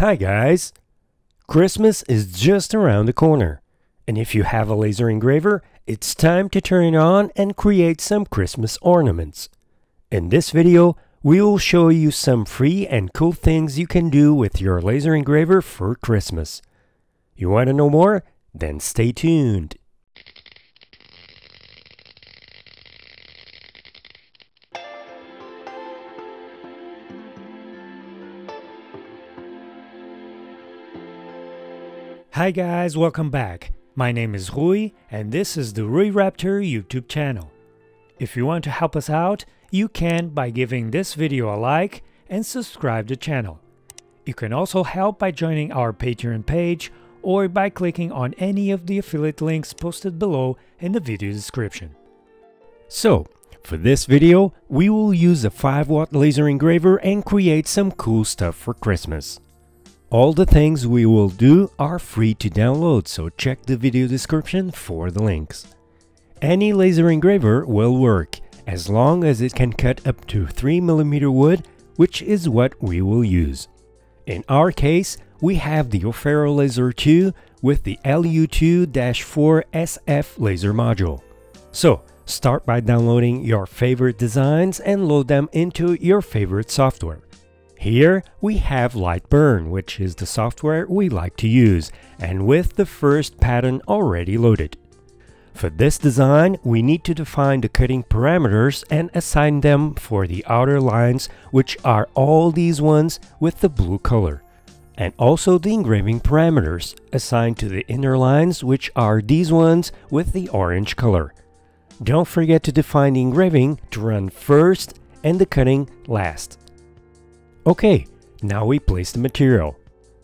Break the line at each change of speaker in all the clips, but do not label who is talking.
Hi guys! Christmas is just around the corner. And if you have a laser engraver, it's time to turn it on and create some Christmas ornaments. In this video, we will show you some free and cool things you can do with your laser engraver for Christmas. You want to know more? Then stay tuned. Hi guys, welcome back. My name is Rui and this is the ruiraptor YouTube channel. If you want to help us out, you can by giving this video a like and subscribe the channel. You can also help by joining our Patreon page or by clicking on any of the affiliate links posted below in the video description. So, for this video, we will use a 5 watt laser engraver and create some cool stuff for Christmas. All the things we will do are free to download, so check the video description for the links. Any laser engraver will work, as long as it can cut up to 3mm wood, which is what we will use. In our case, we have the Aufero Laser 2 with the LU2-4SF laser module. So, start by downloading your favorite designs and load them into your favorite software. Here we have LightBurn, which is the software we like to use, and with the first pattern already loaded. For this design, we need to define the cutting parameters and assign them for the outer lines, which are all these ones with the blue color. And also the engraving parameters, assigned to the inner lines, which are these ones with the orange color. Don't forget to define the engraving to run first and the cutting last. Okay, now we place the material.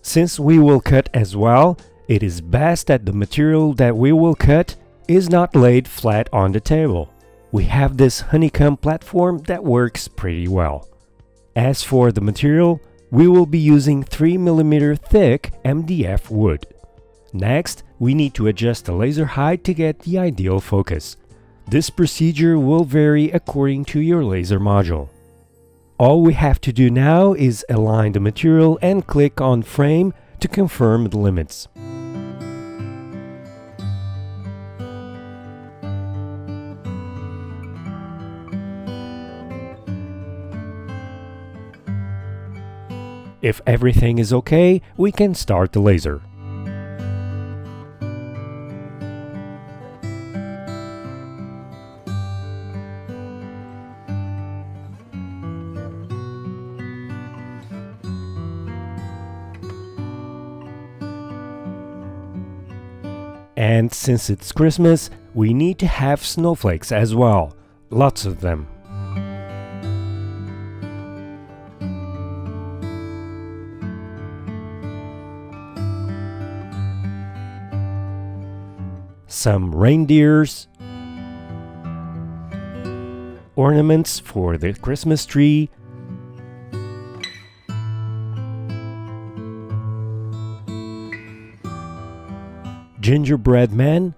Since we will cut as well, it is best that the material that we will cut is not laid flat on the table. We have this honeycomb platform that works pretty well. As for the material, we will be using 3mm thick MDF wood. Next, we need to adjust the laser height to get the ideal focus. This procedure will vary according to your laser module. All we have to do now is align the material and click on frame to confirm the limits. If everything is okay, we can start the laser. And since it's Christmas, we need to have snowflakes as well. Lots of them. Some reindeers, ornaments for the Christmas tree, gingerbread man.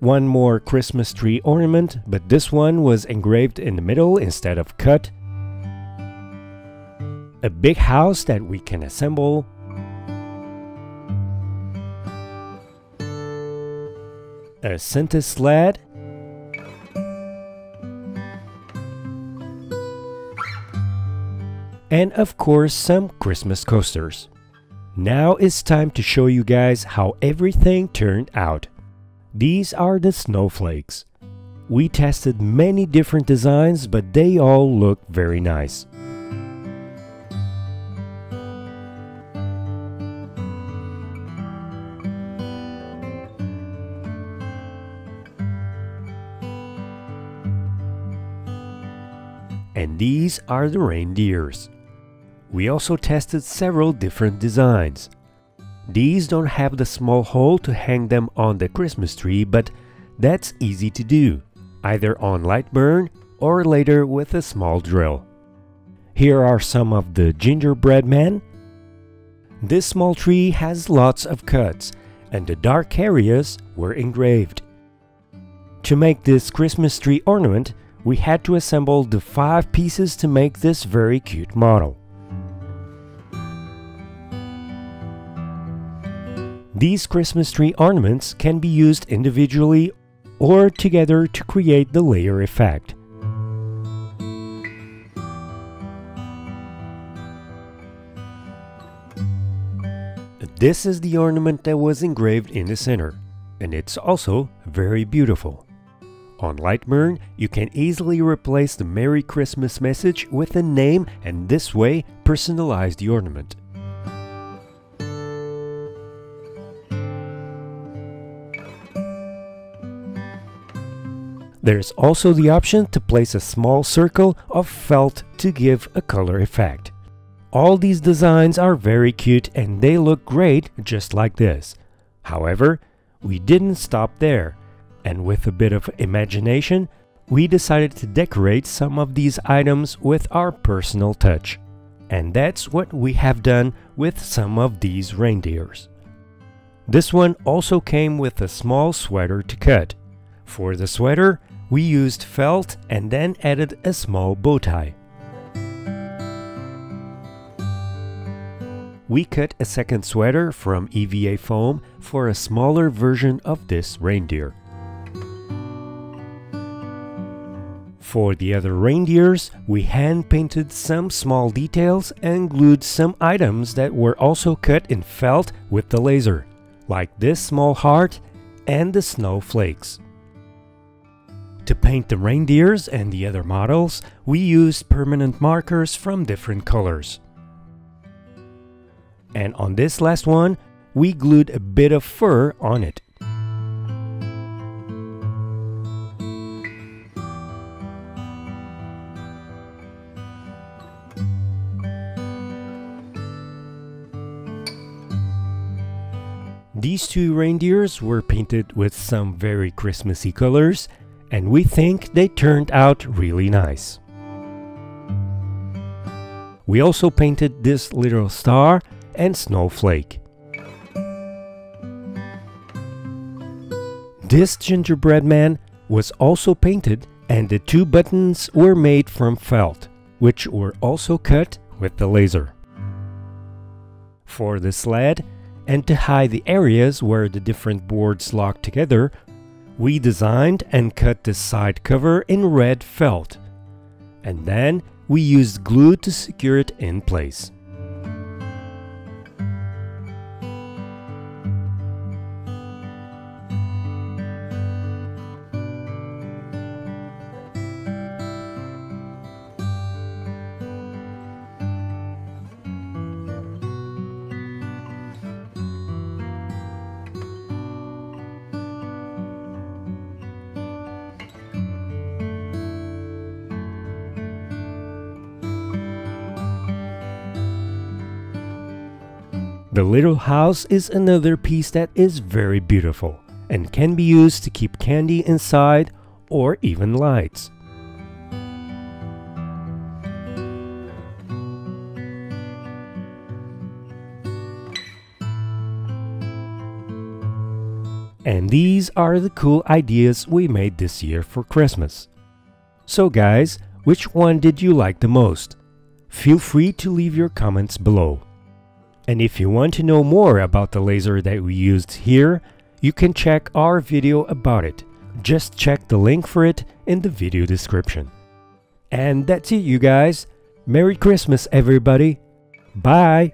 One more Christmas tree ornament, but this one was engraved in the middle instead of cut. A big house that we can assemble. A Santa sled. And of course some Christmas coasters. Now it's time to show you guys how everything turned out. These are the snowflakes. We tested many different designs but they all look very nice. And these are the reindeers. We also tested several different designs. These don't have the small hole to hang them on the Christmas tree, but that's easy to do, either on LightBurn or later with a small drill. Here are some of the gingerbread men. This small tree has lots of cuts, and the dark areas were engraved. To make this Christmas tree ornament, we had to assemble the 5 pieces to make this very cute model. These Christmas tree ornaments can be used individually or together to create the layer effect. This is the ornament that was engraved in the center, and it's also very beautiful. On LightBurn, you can easily replace the Merry Christmas message with a name and this way personalize the ornament. There's also the option to place a small circle of felt to give a color effect. All these designs are very cute and they look great just like this. However, we didn't stop there, and with a bit of imagination, we decided to decorate some of these items with our personal touch. And that's what we have done with some of these reindeers. This one also came with a small sweater to cut. For the sweater, we used felt and then added a small bow tie. we cut a second sweater from EVA foam for a smaller version of this reindeer. For the other reindeers, we hand painted some small details and glued some items that were also cut in felt with the laser, like this small heart and the snowflakes. To paint the reindeers and the other models, we used permanent markers from different colors. And on this last one, we glued a bit of fur on it. These two reindeers were painted with some very Christmassy colors, and we think they turned out really nice. We also painted this little star and snowflake. This gingerbread man was also painted and the two buttons were made from felt, which were also cut with the laser. For the sled, and to hide the areas where the different boards lock together, we designed and cut the side cover in red felt, and then we used glue to secure it in place. The little house is another piece that is very beautiful and can be used to keep candy inside or even lights. And these are the cool ideas we made this year for Christmas. So guys, which one did you like the most? Feel free to leave your comments below. And if you want to know more about the laser that we used here, you can check our video about it. Just check the link for it in the video description. And that's it you guys. Merry Christmas everybody. Bye.